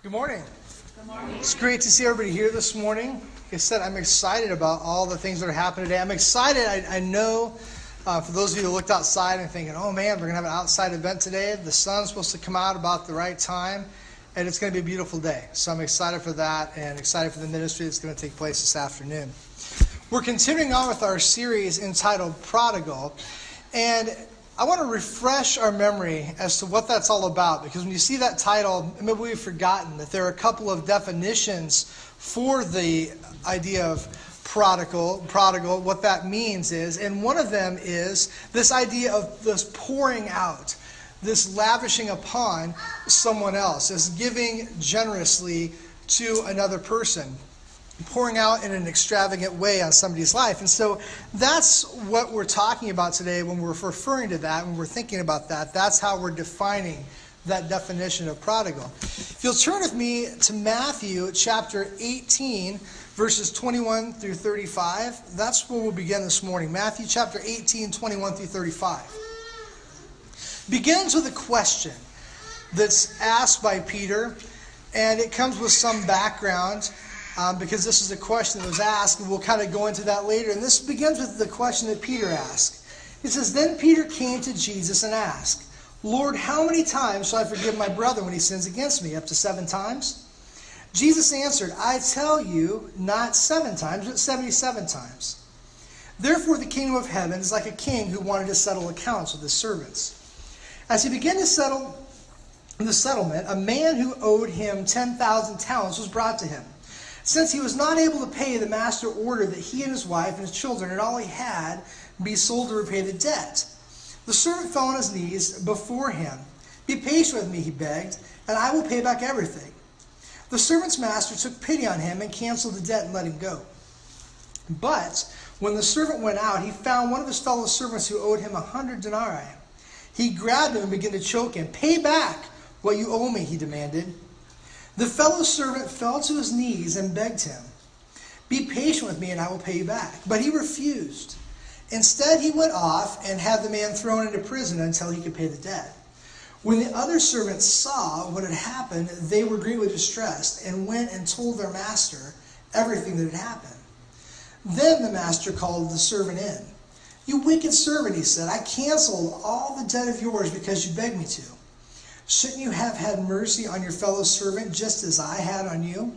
Good morning. Good morning. It's great to see everybody here this morning. Like I said, I'm excited about all the things that are happening today. I'm excited. I, I know uh, for those of you who looked outside and thinking, oh man, we're going to have an outside event today. The sun's supposed to come out about the right time, and it's going to be a beautiful day. So I'm excited for that and excited for the ministry that's going to take place this afternoon. We're continuing on with our series entitled Prodigal. And I want to refresh our memory as to what that's all about because when you see that title, maybe we've forgotten that there are a couple of definitions for the idea of prodigal, prodigal, what that means is, and one of them is this idea of this pouring out, this lavishing upon someone else, this giving generously to another person pouring out in an extravagant way on somebody's life. And so that's what we're talking about today when we're referring to that, when we're thinking about that. That's how we're defining that definition of prodigal. If you'll turn with me to Matthew chapter 18, verses 21 through 35, that's where we'll begin this morning. Matthew chapter 18, 21 through 35. Begins with a question that's asked by Peter, and it comes with some background um, because this is a question that was asked, and we'll kind of go into that later. And this begins with the question that Peter asked. It says, Then Peter came to Jesus and asked, Lord, how many times shall I forgive my brother when he sins against me? Up to seven times? Jesus answered, I tell you, not seven times, but 77 times. Therefore, the kingdom of heaven is like a king who wanted to settle accounts with his servants. As he began to settle the settlement, a man who owed him 10,000 talents was brought to him. Since he was not able to pay, the master ordered that he and his wife and his children and all he had be sold to repay the debt. The servant fell on his knees before him. Be patient with me, he begged, and I will pay back everything. The servant's master took pity on him and canceled the debt and let him go. But when the servant went out, he found one of his fellow servants who owed him a hundred denarii. He grabbed him and began to choke him. Pay back what you owe me, he demanded. The fellow servant fell to his knees and begged him, Be patient with me and I will pay you back. But he refused. Instead, he went off and had the man thrown into prison until he could pay the debt. When the other servants saw what had happened, they were greatly distressed and went and told their master everything that had happened. Then the master called the servant in. You wicked servant, he said, I canceled all the debt of yours because you begged me to. Shouldn't you have had mercy on your fellow servant just as I had on you?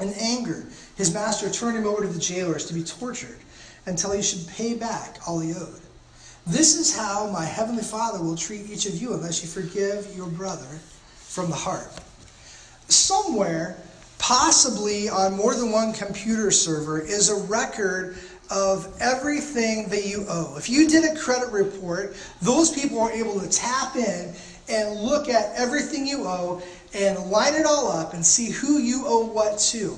In anger, his master turned him over to the jailers to be tortured until he should pay back all he owed. This is how my heavenly Father will treat each of you unless you forgive your brother from the heart. Somewhere, possibly on more than one computer server, is a record of everything that you owe. If you did a credit report, those people are able to tap in and look at everything you owe and line it all up and see who you owe what to.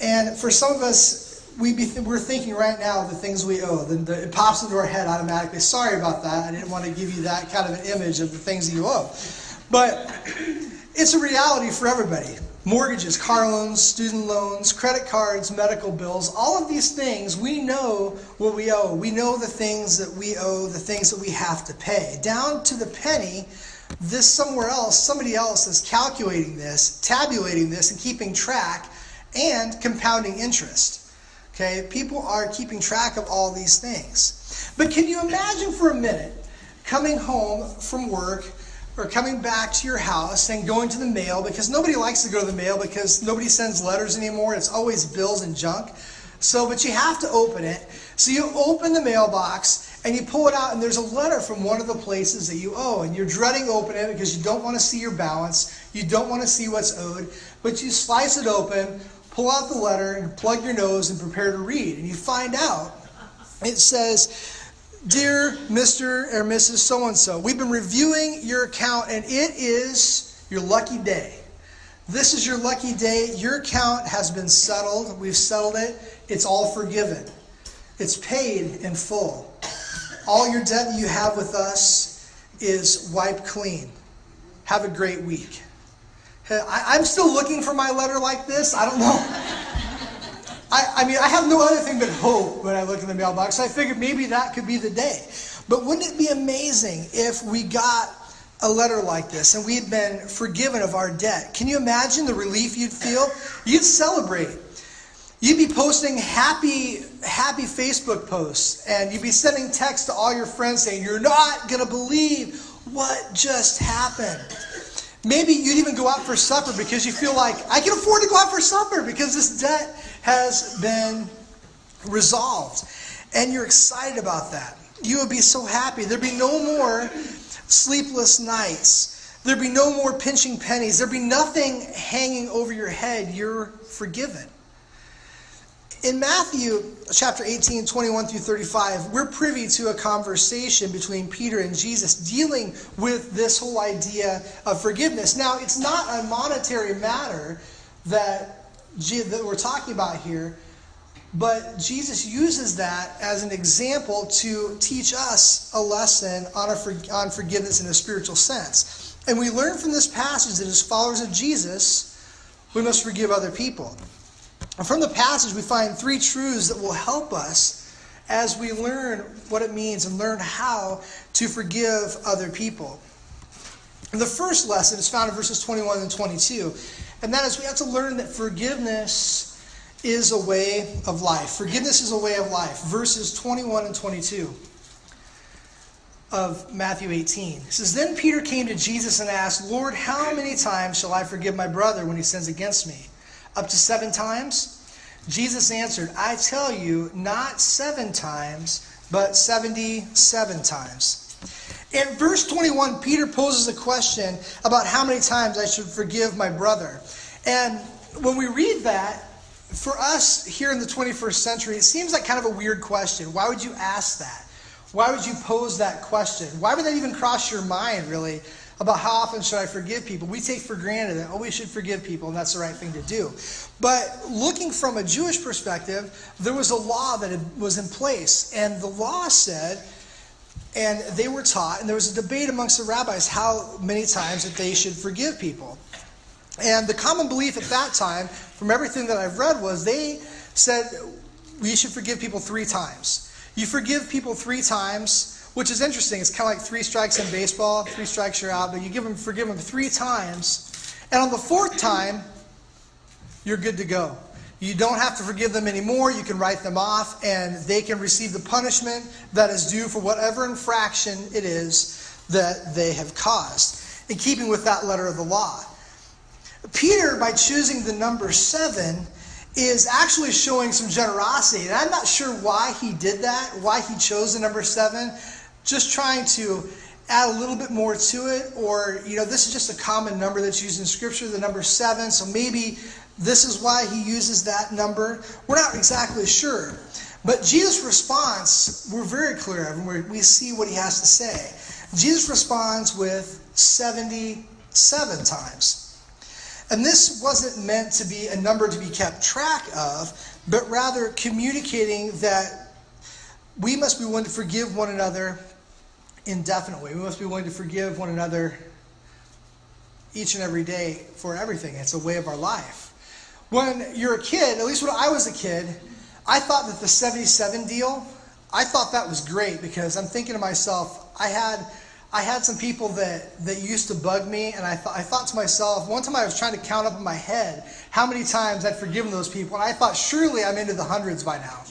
And for some of us, we th- we're thinking right now the things we owe. The, the, it pops into our head automatically. Sorry about that. I didn't want to give you that kind of an image of the things that you owe. But it's a reality for everybody. Mortgages, car loans, student loans, credit cards, medical bills, all of these things, we know what we owe. We know the things that we owe, the things that we have to pay. Down to the penny, this somewhere else, somebody else is calculating this, tabulating this, and keeping track and compounding interest. Okay, people are keeping track of all these things. But can you imagine for a minute coming home from work or coming back to your house and going to the mail because nobody likes to go to the mail because nobody sends letters anymore. It's always bills and junk. So, but you have to open it. So you open the mailbox and you pull it out and there's a letter from one of the places that you owe and you're dreading opening it because you don't want to see your balance you don't want to see what's owed but you slice it open pull out the letter and plug your nose and prepare to read and you find out it says dear mr or mrs so and so we've been reviewing your account and it is your lucky day. This is your lucky day. Your account has been settled. We've settled it. It's all forgiven. It's paid in full all your debt that you have with us is wiped clean. Have a great week. I, am still looking for my letter like this. I don't know. I, I mean, I have no other thing but hope when I look in the mailbox. I figured maybe that could be the day. But wouldn't it be amazing if we got a letter like this and we had been forgiven of our debt, can you imagine the relief you'd feel? You'd celebrate. You'd be posting happy, happy Facebook posts and you'd be sending texts to all your friends saying, You're not going to believe what just happened. Maybe you'd even go out for supper because you feel like, I can afford to go out for supper because this debt has been resolved. And you're excited about that. You would be so happy. There'd be no more sleepless nights. There'd be no more pinching pennies. There'd be nothing hanging over your head. You're forgiven. In Matthew chapter 18, 21 through 35, we're privy to a conversation between Peter and Jesus dealing with this whole idea of forgiveness. Now, it's not a monetary matter that, that we're talking about here, but Jesus uses that as an example to teach us a lesson on, a, on forgiveness in a spiritual sense. And we learn from this passage that as followers of Jesus, we must forgive other people. From the passage, we find three truths that will help us as we learn what it means and learn how to forgive other people. And the first lesson is found in verses 21 and 22, and that is we have to learn that forgiveness is a way of life. Forgiveness is a way of life. Verses 21 and 22 of Matthew 18. It says, Then Peter came to Jesus and asked, Lord, how many times shall I forgive my brother when he sins against me? Up to seven times? Jesus answered, I tell you, not seven times, but 77 times. In verse 21, Peter poses a question about how many times I should forgive my brother. And when we read that, for us here in the 21st century, it seems like kind of a weird question. Why would you ask that? Why would you pose that question? Why would that even cross your mind, really? About how often should I forgive people. We take for granted that, oh, we should forgive people, and that's the right thing to do. But looking from a Jewish perspective, there was a law that was in place, and the law said, and they were taught, and there was a debate amongst the rabbis how many times that they should forgive people. And the common belief at that time, from everything that I've read, was they said we should forgive people three times. You forgive people three times which is interesting. It's kind of like three strikes in baseball. Three strikes, you're out. But you give them, forgive them three times. And on the fourth time, you're good to go. You don't have to forgive them anymore. You can write them off, and they can receive the punishment that is due for whatever infraction it is that they have caused, in keeping with that letter of the law. Peter, by choosing the number seven, is actually showing some generosity. And I'm not sure why he did that, why he chose the number seven just trying to add a little bit more to it, or, you know, this is just a common number that's used in Scripture, the number seven, so maybe this is why he uses that number. We're not exactly sure. But Jesus' response, we're very clear of, and we see what he has to say. Jesus responds with 77 times. And this wasn't meant to be a number to be kept track of, but rather communicating that we must be willing to forgive one another indefinitely. We must be willing to forgive one another each and every day for everything. It's a way of our life. When you're a kid, at least when I was a kid, I thought that the 77 deal, I thought that was great because I'm thinking to myself, I had I had some people that, that used to bug me, and I, th- I thought to myself, one time I was trying to count up in my head how many times I'd forgiven those people, and I thought, surely I'm into the hundreds by now.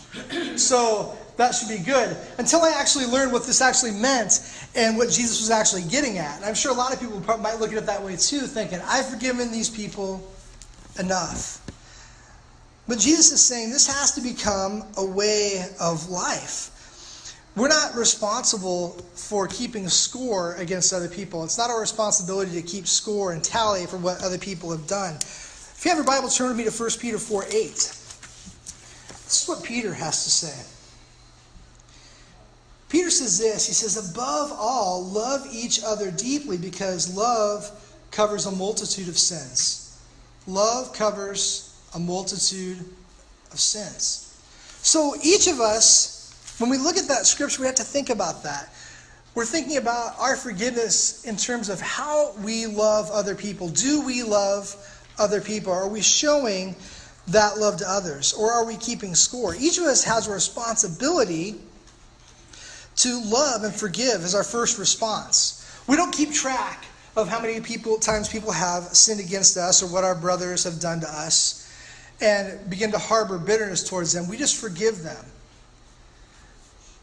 so that should be good. Until I actually learned what this actually meant and what Jesus was actually getting at. And I'm sure a lot of people might look at it that way too, thinking, I've forgiven these people enough. But Jesus is saying this has to become a way of life. We're not responsible for keeping a score against other people. It's not our responsibility to keep score and tally for what other people have done. If you have your Bible, turn with me to 1 Peter 4 8. This is what Peter has to say. Peter says this He says, Above all, love each other deeply because love covers a multitude of sins. Love covers a multitude of sins. So each of us, when we look at that scripture, we have to think about that. We're thinking about our forgiveness in terms of how we love other people. Do we love other people? Are we showing that love to others? Or are we keeping score? Each of us has a responsibility to love and forgive as our first response. We don't keep track of how many people times people have sinned against us or what our brothers have done to us and begin to harbor bitterness towards them. We just forgive them.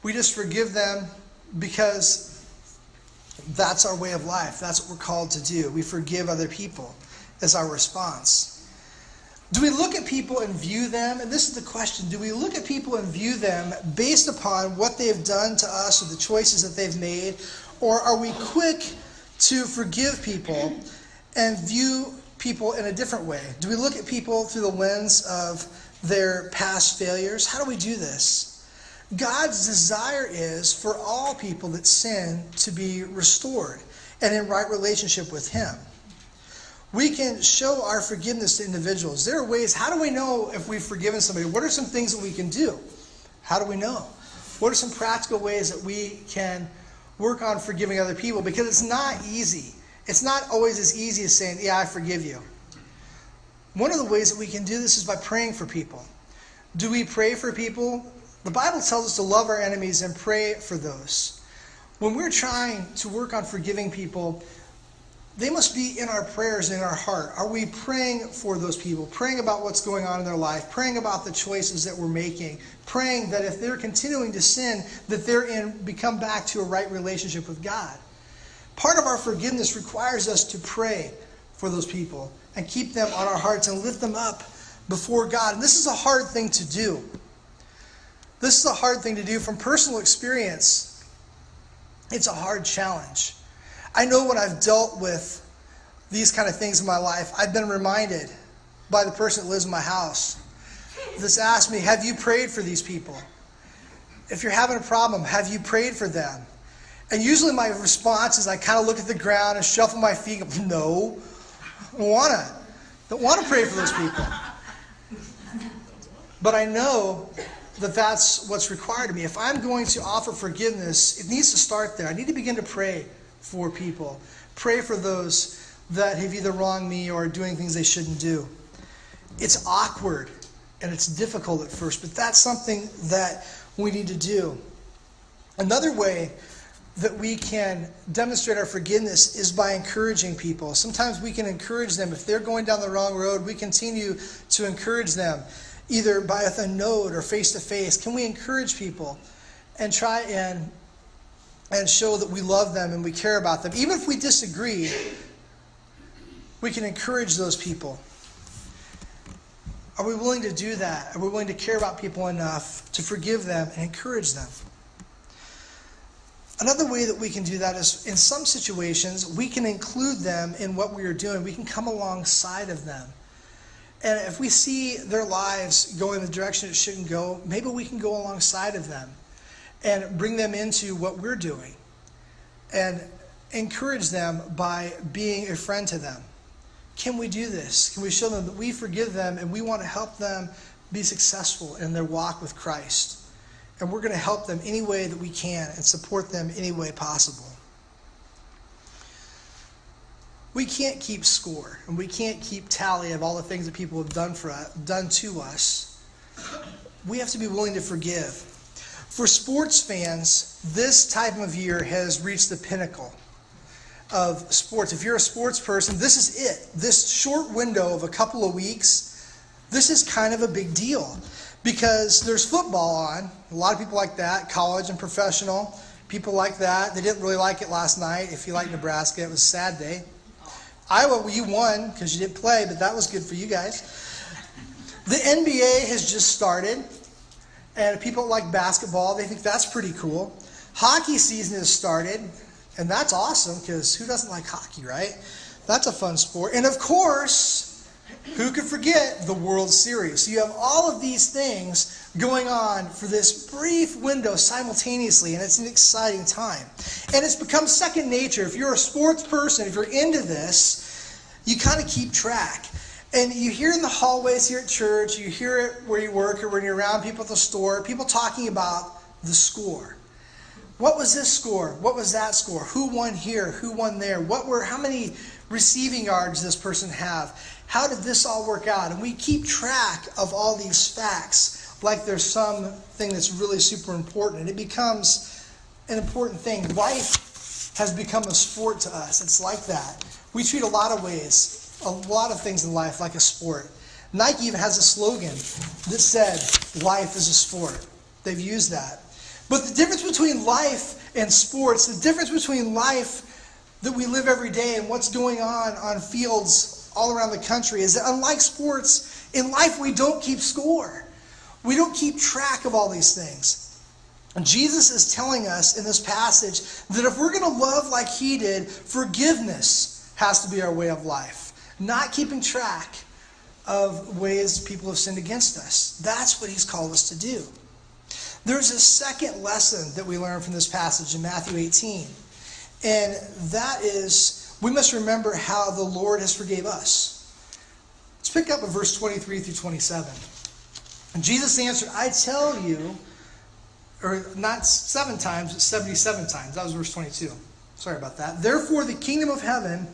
We just forgive them because that's our way of life. That's what we're called to do. We forgive other people as our response. Do we look at people and view them? And this is the question do we look at people and view them based upon what they've done to us or the choices that they've made? Or are we quick to forgive people and view people in a different way? Do we look at people through the lens of their past failures? How do we do this? God's desire is for all people that sin to be restored and in right relationship with Him. We can show our forgiveness to individuals. There are ways, how do we know if we've forgiven somebody? What are some things that we can do? How do we know? What are some practical ways that we can work on forgiving other people? Because it's not easy. It's not always as easy as saying, Yeah, I forgive you. One of the ways that we can do this is by praying for people. Do we pray for people? The Bible tells us to love our enemies and pray for those. When we're trying to work on forgiving people, they must be in our prayers in our heart. Are we praying for those people, praying about what's going on in their life, praying about the choices that we're making, praying that if they're continuing to sin, that they're in become back to a right relationship with God? Part of our forgiveness requires us to pray for those people and keep them on our hearts and lift them up before God. And this is a hard thing to do. This is a hard thing to do from personal experience. It's a hard challenge. I know when I've dealt with these kind of things in my life, I've been reminded by the person that lives in my house that's asked me, Have you prayed for these people? If you're having a problem, have you prayed for them? And usually my response is I kind of look at the ground and shuffle my feet. No, I don't want to. Don't want to pray for those people. But I know that that's what's required of me. If I'm going to offer forgiveness, it needs to start there. I need to begin to pray for people. Pray for those that have either wronged me or are doing things they shouldn't do. It's awkward and it's difficult at first, but that's something that we need to do. Another way that we can demonstrate our forgiveness is by encouraging people. Sometimes we can encourage them. If they're going down the wrong road, we continue to encourage them either by a note or face to face? Can we encourage people and try and and show that we love them and we care about them? Even if we disagree, we can encourage those people. Are we willing to do that? Are we willing to care about people enough to forgive them and encourage them? Another way that we can do that is in some situations, we can include them in what we are doing. We can come alongside of them and if we see their lives going the direction it shouldn't go, maybe we can go alongside of them and bring them into what we're doing and encourage them by being a friend to them. Can we do this? Can we show them that we forgive them and we want to help them be successful in their walk with Christ? And we're going to help them any way that we can and support them any way possible we can't keep score and we can't keep tally of all the things that people have done for us, done to us. We have to be willing to forgive. For sports fans, this time of year has reached the pinnacle of sports. If you're a sports person, this is it. This short window of a couple of weeks, this is kind of a big deal because there's football on. A lot of people like that, college and professional. People like that. They didn't really like it last night. If you like Nebraska, it was a sad day. Iowa, you won because you didn't play, but that was good for you guys. The NBA has just started, and people like basketball, they think that's pretty cool. Hockey season has started, and that's awesome because who doesn't like hockey, right? That's a fun sport. And of course, who could forget the World Series? So you have all of these things going on for this brief window simultaneously, and it's an exciting time. And it's become second nature. If you're a sports person, if you're into this, you kind of keep track. And you hear in the hallways here at church, you hear it where you work or when you're around people at the store, people talking about the score. What was this score? What was that score? Who won here? Who won there? What were how many receiving yards this person have? How did this all work out? And we keep track of all these facts like there's something that's really super important. And it becomes an important thing. Life has become a sport to us. It's like that. We treat a lot of ways, a lot of things in life like a sport. Nike even has a slogan that said, Life is a sport. They've used that. But the difference between life and sports, the difference between life that we live every day and what's going on on fields all around the country is that unlike sports, in life we don't keep score. We don't keep track of all these things. And Jesus is telling us in this passage that if we're going to love like he did, forgiveness has to be our way of life, not keeping track of ways people have sinned against us. That's what he's called us to do. There's a second lesson that we learn from this passage in Matthew 18. And that is we must remember how the Lord has forgave us. Let's pick up at verse 23 through 27. And Jesus answered, I tell you, or not seven times, but 77 times. That was verse 22. Sorry about that. Therefore, the kingdom of heaven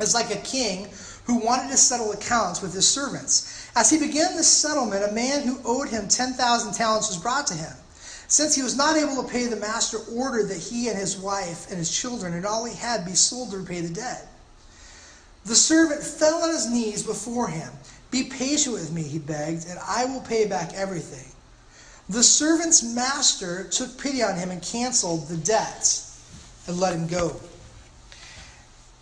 is like a king who wanted to settle accounts with his servants. As he began this settlement, a man who owed him 10,000 talents was brought to him. Since he was not able to pay, the master ordered that he and his wife and his children and all he had be sold to repay the debt. The servant fell on his knees before him. Be patient with me, he begged, and I will pay back everything. The servant's master took pity on him and canceled the debt and let him go.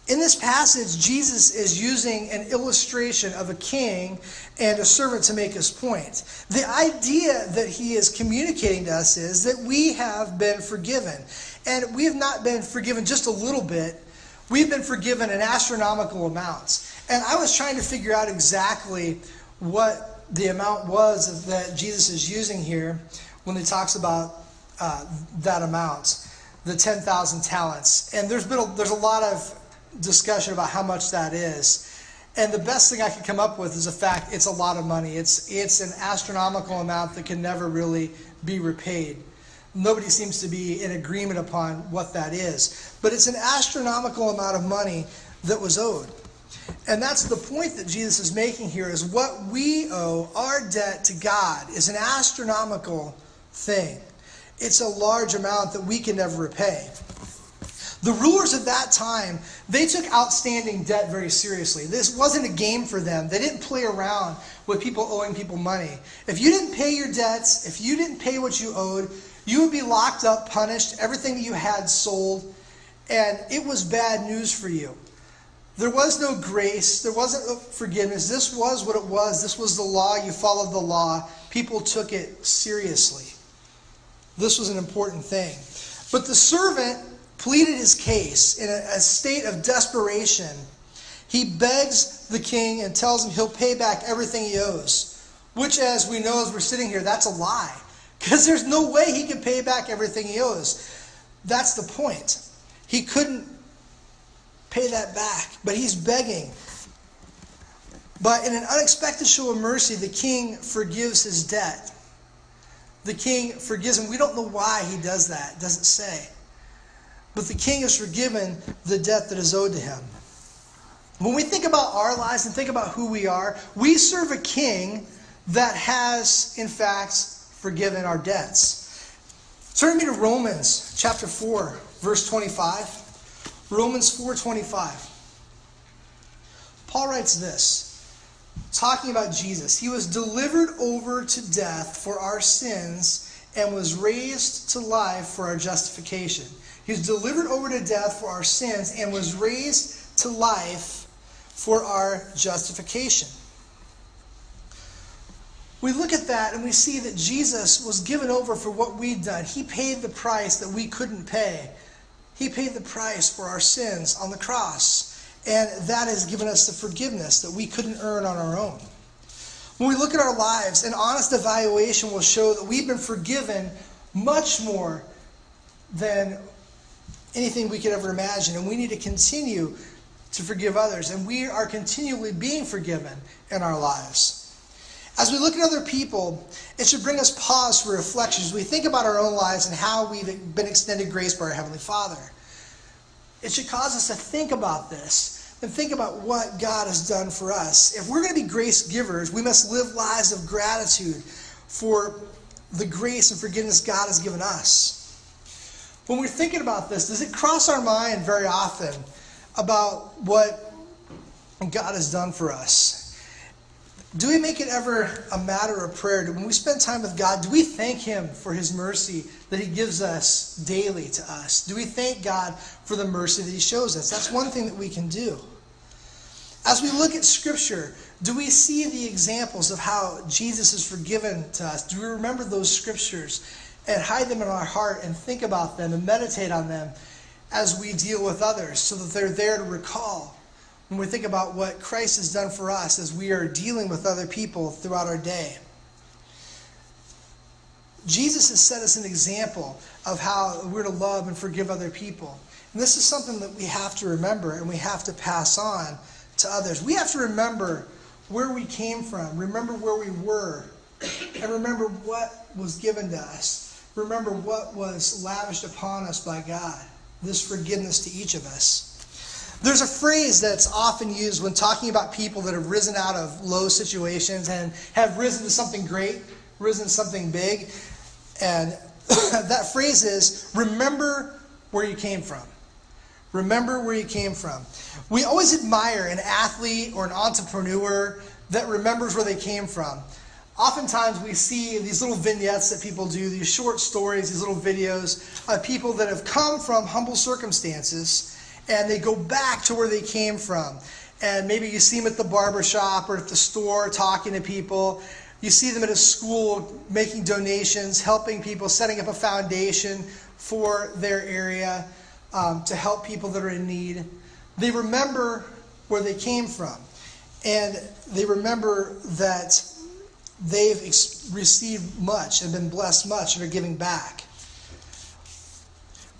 In this passage, Jesus is using an illustration of a king and a servant to make his point. The idea that he is communicating to us is that we have been forgiven. And we have not been forgiven just a little bit, we've been forgiven an astronomical amounts. And I was trying to figure out exactly what the amount was that Jesus is using here when he talks about uh, that amount, the 10,000 talents. And there's been a, there's a lot of discussion about how much that is. And the best thing I could come up with is the fact it's a lot of money. It's, it's an astronomical amount that can never really be repaid. Nobody seems to be in agreement upon what that is. But it's an astronomical amount of money that was owed. And that's the point that Jesus is making here is what we owe, our debt to God, is an astronomical thing. It's a large amount that we can never repay. The rulers of that time, they took outstanding debt very seriously. This wasn't a game for them. They didn't play around with people owing people money. If you didn't pay your debts, if you didn't pay what you owed, you would be locked up, punished, everything that you had sold, and it was bad news for you. There was no grace, there wasn't forgiveness. This was what it was. This was the law. You followed the law. People took it seriously. This was an important thing. But the servant pleaded his case in a, a state of desperation. He begs the king and tells him he'll pay back everything he owes, which, as we know as we're sitting here, that's a lie. Because there's no way he can pay back everything he owes. That's the point. He couldn't pay that back, but he's begging. But in an unexpected show of mercy, the king forgives his debt. The king forgives him. We don't know why he does that, doesn't say. But the king has forgiven the debt that is owed to him. When we think about our lives and think about who we are, we serve a king that has, in fact, forgiven our debts. Turn me to Romans chapter 4, verse 25. Romans 4:25. Paul writes this, talking about Jesus. He was delivered over to death for our sins and was raised to life for our justification. He was delivered over to death for our sins and was raised to life for our justification. We look at that and we see that Jesus was given over for what we'd done. He paid the price that we couldn't pay. He paid the price for our sins on the cross. And that has given us the forgiveness that we couldn't earn on our own. When we look at our lives, an honest evaluation will show that we've been forgiven much more than anything we could ever imagine. And we need to continue to forgive others. And we are continually being forgiven in our lives. As we look at other people, it should bring us pause for reflection as we think about our own lives and how we've been extended grace by our Heavenly Father. It should cause us to think about this and think about what God has done for us. If we're going to be grace givers, we must live lives of gratitude for the grace and forgiveness God has given us. When we're thinking about this, does it cross our mind very often about what God has done for us? Do we make it ever a matter of prayer? When we spend time with God, do we thank Him for His mercy that He gives us daily to us? Do we thank God for the mercy that He shows us? That's one thing that we can do. As we look at Scripture, do we see the examples of how Jesus is forgiven to us? Do we remember those Scriptures and hide them in our heart and think about them and meditate on them as we deal with others so that they're there to recall when we think about what Christ has done for us as we are dealing with other people throughout our day. Jesus has set us an example of how we're to love and forgive other people. And this is something that we have to remember and we have to pass on to others. We have to remember where we came from, remember where we were, and remember what was given to us. Remember what was lavished upon us by God. This forgiveness to each of us. There's a phrase that's often used when talking about people that have risen out of low situations and have risen to something great, risen to something big. And that phrase is remember where you came from. Remember where you came from. We always admire an athlete or an entrepreneur that remembers where they came from. Oftentimes, we see these little vignettes that people do, these short stories, these little videos of people that have come from humble circumstances and they go back to where they came from. And maybe you see them at the barber shop or at the store talking to people. You see them at a school making donations, helping people, setting up a foundation for their area um, to help people that are in need. They remember where they came from. And they remember that they've ex- received much and been blessed much and are giving back.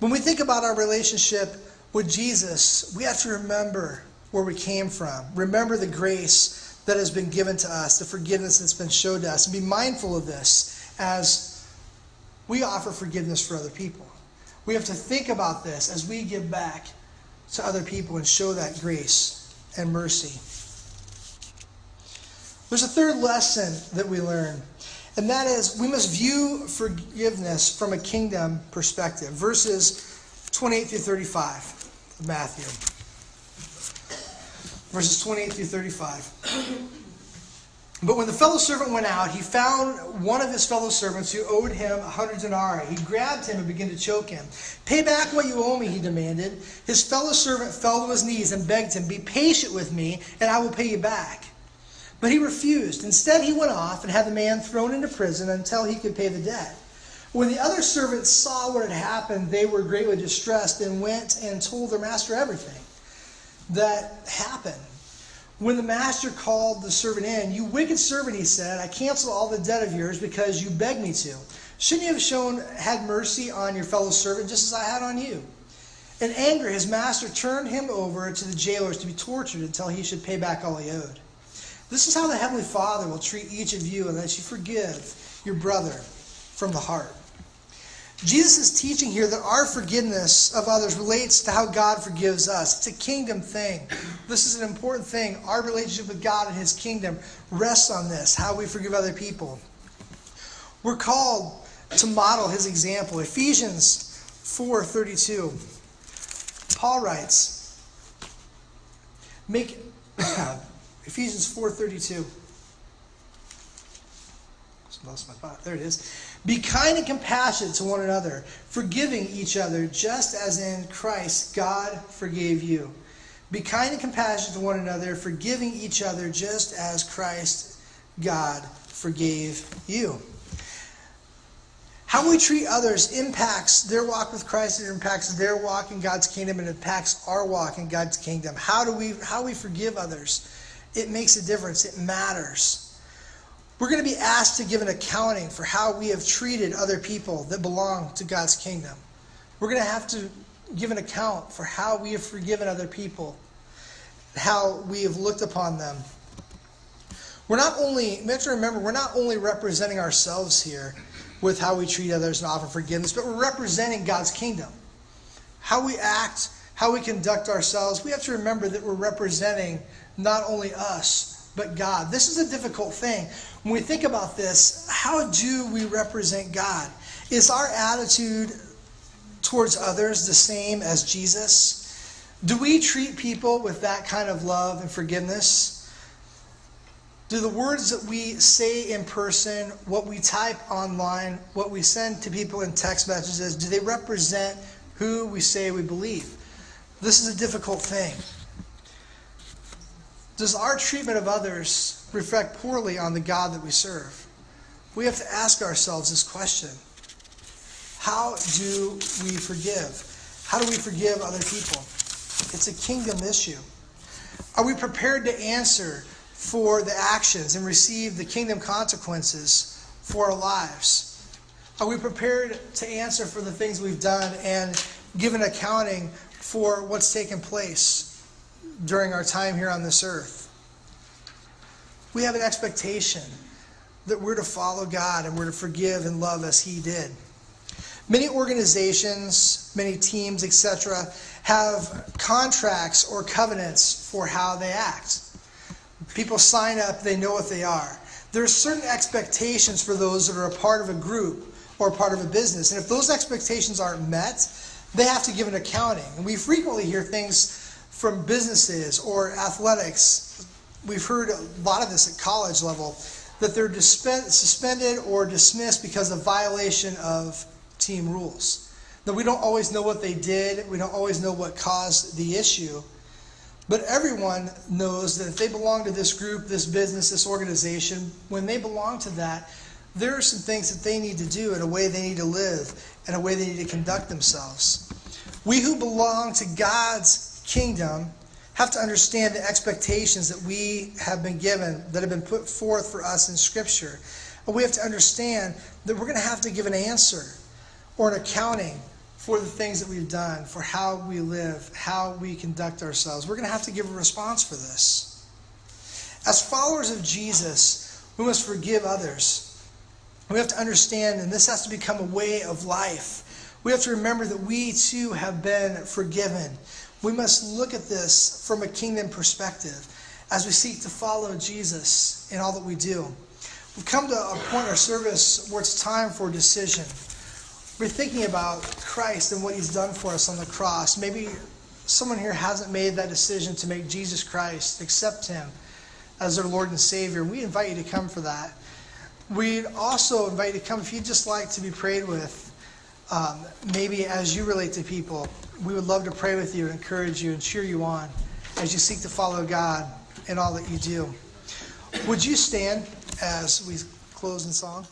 When we think about our relationship with Jesus, we have to remember where we came from. Remember the grace that has been given to us, the forgiveness that's been showed to us, and be mindful of this as we offer forgiveness for other people. We have to think about this as we give back to other people and show that grace and mercy. There's a third lesson that we learn, and that is we must view forgiveness from a kingdom perspective. Verses 28 through 35. of Matthew. Verses 28 through 35. But when the fellow servant went out, he found one of his fellow servants who owed him a hundred denarii. He grabbed him and began to choke him. Pay back what you owe me, he demanded. His fellow servant fell to his knees and begged him, Be patient with me, and I will pay you back. But he refused. Instead, he went off and had the man thrown into prison until he could pay the debt. When the other servants saw what had happened, they were greatly distressed and went and told their master everything that happened. When the master called the servant in, You wicked servant, he said, I cancel all the debt of yours because you begged me to. Shouldn't you have shown had mercy on your fellow servant just as I had on you? In anger, his master turned him over to the jailers to be tortured until he should pay back all he owed. This is how the Heavenly Father will treat each of you unless you forgive your brother from the heart. Jesus is teaching here that our forgiveness of others relates to how God forgives us. It's a kingdom thing. This is an important thing. Our relationship with God and His kingdom rests on this, how we forgive other people. We're called to model His example. Ephesians 4:32. Paul writes, "Make Ephesians 4:32." Lost my thought. There it is. Be kind and compassionate to one another, forgiving each other, just as in Christ God forgave you. Be kind and compassionate to one another, forgiving each other, just as Christ God forgave you. How we treat others impacts their walk with Christ, it impacts their walk in God's kingdom, and it impacts our walk in God's kingdom. How do we how we forgive others? It makes a difference. It matters. We're going to be asked to give an accounting for how we have treated other people that belong to God's kingdom. We're going to have to give an account for how we have forgiven other people, how we have looked upon them. We're not only, we have to remember, we're not only representing ourselves here with how we treat others and offer forgiveness, but we're representing God's kingdom. How we act, how we conduct ourselves, we have to remember that we're representing not only us, but God. This is a difficult thing. When we think about this, how do we represent God? Is our attitude towards others the same as Jesus? Do we treat people with that kind of love and forgiveness? Do the words that we say in person, what we type online, what we send to people in text messages, do they represent who we say we believe? This is a difficult thing. Does our treatment of others reflect poorly on the God that we serve? We have to ask ourselves this question How do we forgive? How do we forgive other people? It's a kingdom issue. Are we prepared to answer for the actions and receive the kingdom consequences for our lives? Are we prepared to answer for the things we've done and give an accounting for what's taken place during our time here on this earth? We have an expectation that we're to follow God and we're to forgive and love as He did. Many organizations, many teams, etc., have contracts or covenants for how they act. People sign up, they know what they are. There are certain expectations for those that are a part of a group or part of a business. And if those expectations aren't met, they have to give an accounting. And we frequently hear things from businesses or athletics. We've heard a lot of this at college level that they're suspended or dismissed because of violation of team rules. Now, we don't always know what they did, we don't always know what caused the issue. But everyone knows that if they belong to this group, this business, this organization, when they belong to that, there are some things that they need to do and a way they need to live and a way they need to conduct themselves. We who belong to God's kingdom have to understand the expectations that we have been given, that have been put forth for us in Scripture. And we have to understand that we're going to have to give an answer or an accounting for the things that we've done, for how we live, how we conduct ourselves. We're going to have to give a response for this. As followers of Jesus, we must forgive others. We have to understand, and this has to become a way of life. We have to remember that we too have been forgiven. We must look at this from a kingdom perspective as we seek to follow Jesus in all that we do. We've come to a point in our service where it's time for a decision we're thinking about Christ and what he's done for us on the cross. Maybe someone here hasn't made that decision to make Jesus Christ, accept him as their Lord and Savior. We invite you to come for that. We'd also invite you to come if you'd just like to be prayed with. Um, maybe as you relate to people, we would love to pray with you and encourage you and cheer you on as you seek to follow God in all that you do. Would you stand as we close in song?